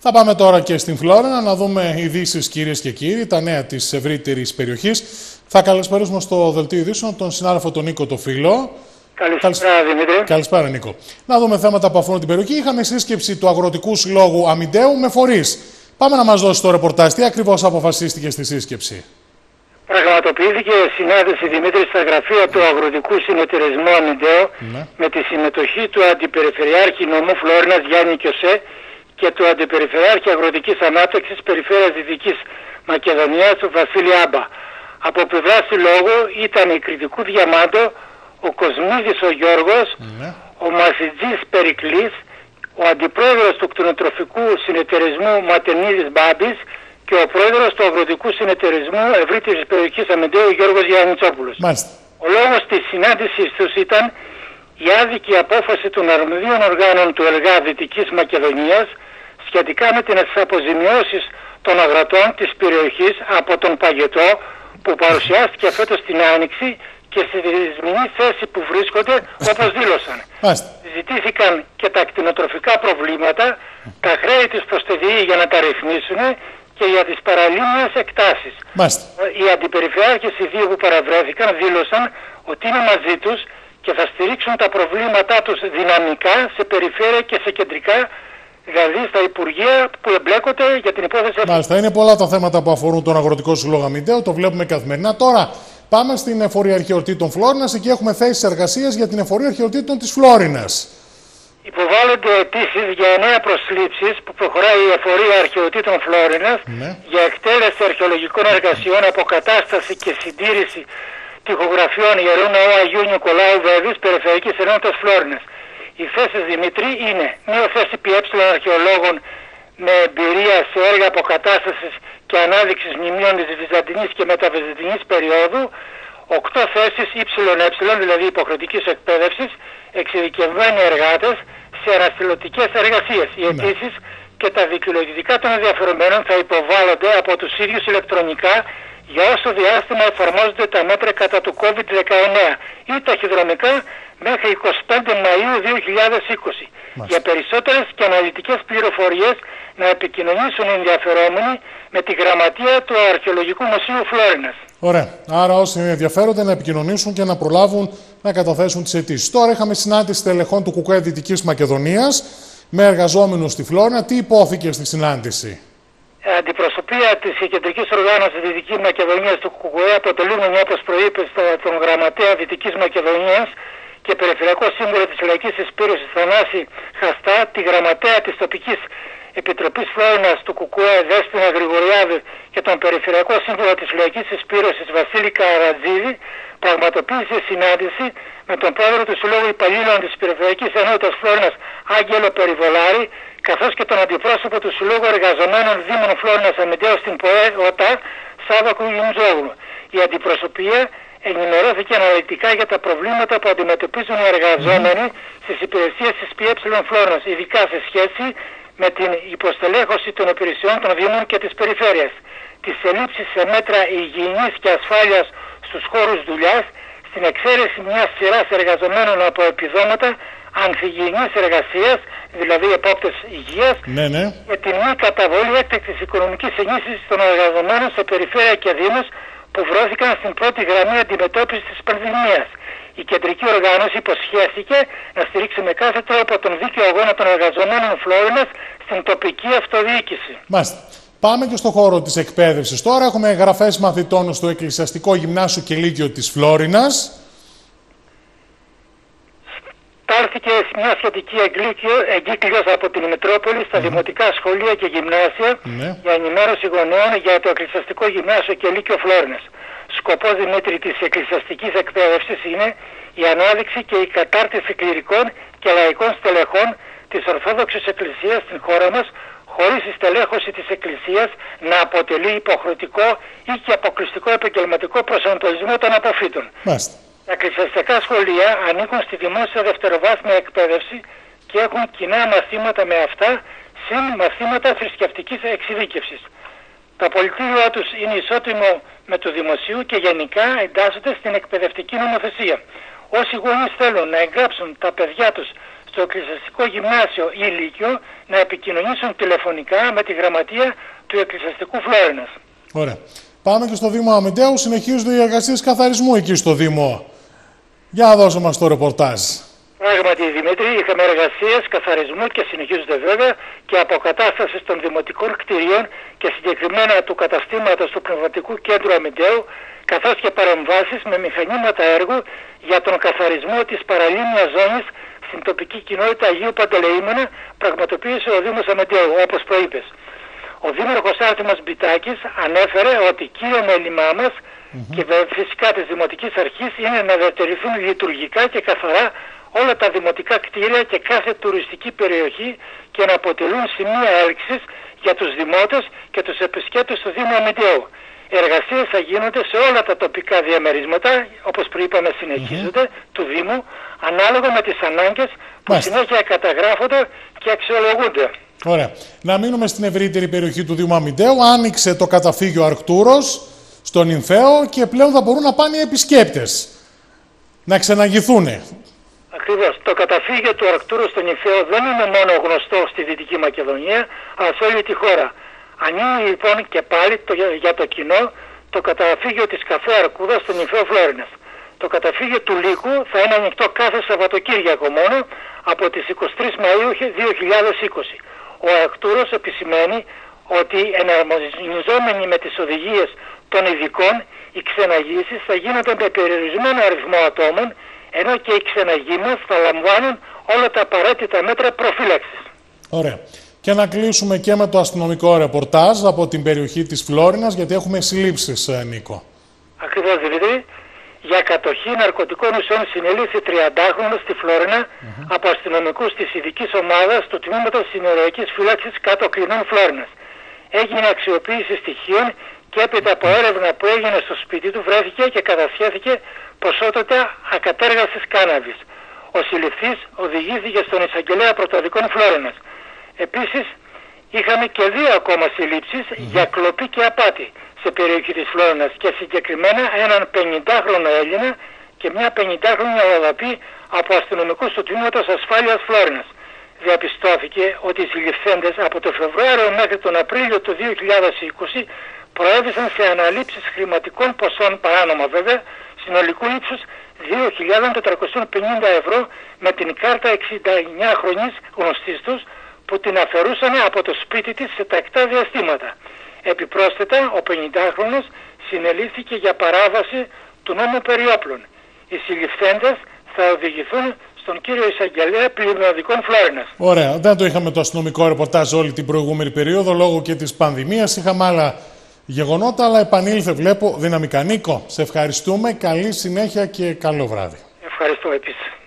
Θα πάμε τώρα και στην Φλόρινα να δούμε ειδήσεις κυρίες και κύριοι, τα νέα της ευρύτερης περιοχής. Θα καλησπέρισουμε στο δελτίο ειδήσεων τον συνάδελφο τον Νίκο το Φίλο. Καλησπέρα, Δημήτρη. Καλησπέρα, Νίκο. Να δούμε θέματα που αφορούν την περιοχή. Είχαμε σύσκεψη του Αγροτικού Συλλόγου Αμυντέου με φορείς. Πάμε να μας δώσει το ρεπορτάζ. Τι ακριβώς αποφασίστηκε στη σύσκεψη; Πραγματοποιήθηκε συνάντηση Δημήτρη στα γραφεία του Αγροτικού Συνεταιρισμού Αμυντέου Ναι. με τη συμμετοχή του Αντιπεριφερειάρχη Νομού Φλόρινας Γιάννη Κιωσέ και του Αντιπεριφερειάρχη Αγροτικής Ανάπτυξης Περιφέρειας Δυτικής Μακεδονίας του Βασίλη Άμπα. Από πλευράς συλλόγου ήταν η κριτικού διαμάντο ο Κοσμίδης ο Γιώργος, Ναι. ο Μασιτζής Περικλής, ο Αντιπρόεδρος του Κτηνοτροφικού Συνεταιρισμού Ματενίδης Μπάμπης και ο Πρόεδρος του Αγροτικού Συνεταιρισμού Ευρύτερης Περιοχής Αμυντέου Γιώργος Γιάννητσόπουλος. Μάλιστα. Ο λόγος της συνάντησης τους ήταν η άδικη απόφαση των αρμοδίων οργάνων του ΕΛΓΑ Δυτικής Μακεδονίας σχετικά με τις αποζημιώσεις των αγροτών της περιοχής από τον παγετό που παρουσιάστηκε φέτος την Άνοιξη και στη δυσμηνή θέση που βρίσκονται όπως δήλωσαν. Μάλιστα. Ζητήθηκαν και τα κτηνοτροφικά προβλήματα, τα χρέη τους προς τη ΔΕΗ για να τα ρυθμίσουν και για τις παραλίμνες εκτάσεις. Μάλιστα. Οι αντιπεριφερειάρχες οι δύο που παραβρέθηκαν δήλωσαν ότι είναι μαζί τους και θα στηρίξουν τα προβλήματά τους δυναμικά σε περιφέρεια και σε κεντρικά, δηλαδή στα Υπουργεία που εμπλέκονται για την υπόθεση αυτή. Μάλιστα. Είναι πολλά τα θέματα που αφορούν τον Αγροτικό Συλλόγο Αμυντέου. Το βλέπουμε καθημερινά. Τώρα πάμε στην εφορία αρχαιοτήτων Φλόρινας. Εκεί έχουμε θέσεις εργασίας για την εφορία αρχαιοτήτων της Φλόρινας. Υποβάλλονται αιτήσεις για εννέα προσλήψεις που προχωράει η εφορία αρχαιοτήτων Φλόρινας Ναι. για εκτέλεση αρχαιολογικών εργασιών, αποκατάσταση και συντήρηση τυχογραφιών Ιερού Ναού Αγίου Νικολάου Βέβης, Περιφερειακής Ενότητας Φλόρινας. Οι θέσεις Δημητρή είναι μία θέση ΠΕ αρχαιολόγων με εμπειρία σε έργα αποκατάστασης και ανάδειξης μνημείων της Βυζαντινής και μεταβυζαντινής περίοδου, οκτώ θέσεις ΙΕ, δηλαδή υποχρεωτικής εκπαίδευσης, εξειδικευμένοι εργάτες σε αναστηλωτικές εργασίες. Οι αιτήσεις και τα δικαιολογητικά των ενδιαφερομένων θα υποβάλλονται από τους ίδιους ηλεκτρονικά για όσο διάστημα εφαρμόζονται τα μέτρα κατά του COVID-19 ή ταχυδρομικά μέχρι 25 Μαΐου 2020. Για περισσότερες και αναλυτικές πληροφορίες να επικοινωνήσουν οι ενδιαφερόμενοι με τη γραμματεία του Αρχαιολογικού Μουσείου Φλόρινας. Ωραία. Άρα όσοι ενδιαφέρονται να επικοινωνήσουν και να προλάβουν να καταθέσουν τις αιτήσεις. Τώρα είχαμε συνάντηση τελεχών του ΚΚΕ Δυτικής Μακεδονίας με εργαζόμενους στη Φλόρινα. Τι υπόθηκε στη συνάντηση; Ε, Αντιπροσωπεία της κεντρικής οργάνωσης Δυτικής Μακεδονίας του ΚΚΕ αποτελούμενη, όπω προείπε, τον γραμματέα Δυτικής Μακεδονίας και περιφερειακό σύμβουλο της Λαϊκής Εισπήρωσης Θανάση Χαστά, τη γραμματέα της τοπικής Επιτροπής Φλόρινα του ΚΚΕ Δέσποινα Γρηγοριάδη και τον περιφερειακό σύμβουλο της Λαϊκής Εισπήρωσης Βασίλη Καρατζίδη, πραγματοποίησε συνάντηση με τον πρόεδρο του Συλλόγου Υπαλλήλων της Περιφερειακής Ενότητας Φλόρινας Άγγελο Περιβολάρη, καθώς και τον αντιπρόσωπο του Συλλόγου Εργαζομένων Δήμων Φλόρινας Αμυντέου στην ΠΟΕ, ΟΤΑ, Σάββακου Γιουντζόγλου. Η αντιπροσωπεία ενημερώθηκε αναλυτικά για τα προβλήματα που αντιμετωπίζουν οι εργαζόμενοι στις υπηρεσίες της ΠΕ Φλόρινας, ειδικά σε σχέση με την υποστελέχωση των υπηρεσιών των Δήμων και της Περιφέρειας, τις ελλείψεις σε μέτρα υγιεινής και ασφάλειας στους χώρους δουλειάς, στην εξαίρεση μιας σειράς εργαζομένων από επιδόματα ανθυγιεινής εργασίας, δηλαδή επόπτες υγείας, Ναι, ναι. με την μη καταβολή έκτακτης οικονομικής ενίσχυσης των εργαζομένων σε περιφέρεια και δήμους που βρέθηκαν στην πρώτη γραμμή αντιμετώπισης της πανδημίας. Η κεντρική οργάνωση υποσχέθηκε να στηρίξει με κάθε τρόπο τον δίκαιο αγώνα των εργαζομένων Φλόρινας στην τοπική αυτοδιοίκηση. Μάλιστα. Πάμε και στο χώρο της εκπαίδευσης. Τώρα έχουμε εγγραφές μαθητών στο Εκκλησιαστικό Γυμνάσιο και Λύκειο της Φλόρινας. Πάρθηκε μια σχετική εγκύκλιο- εγκύκλειος από την Μητρόπολη στα δημοτικά σχολεία και γυμνάσια Ναι. για ενημέρωση γονέων για το Εκκλησιαστικό Γυμνάσιο και Λύκειο Φλόρινας. Σκοπός Δημήτρη της εκκλησιαστικής εκπαίδευσης είναι η ανάδειξη και η κατάρτιση κληρικών και λαϊκών στελεχών της Ορθόδοξης Εκκλησίας στην χώρα μας χωρίς η στελέχωση της Εκκλησίας να αποτελεί υποχρεωτικό ή και αποκλειστικό επαγγελματικό προσανατολισμό των αποφύτων. Μάλιστα. Τα εκκλησιαστικά σχολεία ανήκουν στη δημόσια δευτεροβάθμια εκπαίδευση και έχουν κοινά μαθήματα με αυτά, συν μαθήματα θρησκευτικής εξειδίκευσης. Το πολιτήριό τους είναι ισότιμο με το δημοσίου και γενικά εντάσσονται στην εκπαιδευτική νομοθεσία. Όσοι γονείς θέλουν να εγγράψουν τα παιδιά τους στο στο Εκκλησιαστικό Γυμνάσιο ή Λύκειο να επικοινωνήσουν τηλεφωνικά με τη γραμματεία του Εκκλησιαστικού Φλόρινας. Ωραία. Πάμε και στο Δήμο Αμυντέου. Συνεχίζονται οι εργασίες καθαρισμού εκεί στο Δήμο. Για δώσε μας το ρεπορτάζ. Πράγματι, Δημήτρη, είχαμε εργασίες καθαρισμού και συνεχίζονται βέβαια και αποκατάστασης των δημοτικών κτηρίων και συγκεκριμένα του καταστήματος του Πνευματικού Κέντρου Αμυντέου, καθώς και παρεμβάσεις με μηχανήματα έργου για τον καθαρισμό της παραλίμνια ζώνης στην τοπική κοινότητα Αγίου Παντελεήμονα, πραγματοποίησε ο Δήμος Αμυντέου, όπως προείπες. Ο Δήμαρχος Άρτημα Μπιτάκης ανέφερε ότι κύριο μέλημά μας και φυσικά της Δημοτικής Αρχής είναι να διατηρηθούν λειτουργικά και καθαρά όλα τα δημοτικά κτίρια και κάθε τουριστική περιοχή και να αποτελούν σημεία έλξης για τους δημότες και τους επισκέπτες του Δήμου Αμυντιαίου. Οι εργασίες θα γίνονται σε όλα τα τοπικά διαμερίσματα, όπως προείπαμε του Δήμου, ανάλογα με τις ανάγκες που Μάλιστα. συνέχεια καταγράφονται και αξιολογούνται. Ωραία. Να μείνουμε στην ευρύτερη περιοχή του Δήμου Αμυντέου. Άνοιξε το καταφύγιο Αρκτούρος στον Ινθαίο και πλέον θα μπορούν να πάνε οι επισκέπτες. Να ξεναγηθούν. Ακριβώς. Το καταφύγιο του Αρκτούρου στον Ιφαίο δεν είναι μόνο γνωστό στη Δυτική Μακεδονία, αλλά σε όλη τη χώρα. Ανοίγει λοιπόν και πάλι το, για το κοινό το καταφύγιο της Καφέ Αρκούδας στον Ιφαίο Φλόρινας. Το καταφύγιο του Λύκου θα είναι ανοιχτό κάθε Σαββατοκύριακο μόνο από τις 23 Μαΐου 2020. Ο Αρκτούρος επισημαίνει ότι εναρμονιζόμενοι με τις οδηγίες των ειδικών, οι ξεναγήσεις θα γίνονται με περιορισμένο αριθμό ατόμων ενώ και οι ξεναγήμες θα λαμβάνουν όλα τα απαραίτητα μέτρα προφύλαξης. Ωραία. Και να κλείσουμε και με το αστυνομικό ρεπορτάζ από την περιοχή της Φλόρινας, γιατί έχουμε συλλήψεις, ε, Νίκο. Ακριβώς, Δημήτρη. Για κατοχή ναρκωτικών ουσιών συνελήφθη 30χρονο στη Φλόρινα από αστυνομικούς της ειδικής ομάδας του τμήματος συνοριακής φύλαξης κάτω κλινών Φλόρινας. Έγινε αξιοποίηση στοιχείων και έπειτα από έρευνα που έγινε στο σπίτι του βρέθηκε και κατασχέθηκε ποσότητα ακατέργασης κάναβης. Ο συλληφθής οδηγήθηκε στον εισαγγελέα πρωτοδικών Φλόρενας. Επίσης είχαμε και δύο ακόμα συλλήψεις για κλοπή και απάτη σε περιοχή της Φλόρενας και συγκεκριμένα έναν 50χρονο Έλληνα και μια 50χρονη Ολλανδαπή από αστυνομικούς του τμήματος ασφάλειας Φλόρενας. Διαπιστώθηκε ότι οι συλληφθέντες από το Φεβρουάριο μέχρι τον Απρίλιο του 2020 προέβησαν σε αναλήψεις χρηματικών ποσών παράνομα βέβαια συνολικού ύψους 2.450 ευρώ με την κάρτα 69 χρονής γνωστής τους που την αφαιρούσαν από το σπίτι της σε τακτά διαστήματα. Επιπρόσθετα, ο 50χρονος συνελήφθηκε για παράβαση του νόμου περιόπλων. Οι συλληφθέντες θα οδηγηθούν στον κύριο Εισαγγελέα Πλημμυωδικών Φλόρινας. Ωραία. Δεν το είχαμε το αστυνομικό ρεπορτάζ όλη την προηγούμενη περίοδο λόγω και της πανδημίας. Είχαμε άλλα γεγονότα, αλλά επανήλθε βλέπω δυναμικά. Νίκο, σε ευχαριστούμε. Καλή συνέχεια και καλό βράδυ. Ευχαριστώ επίσης.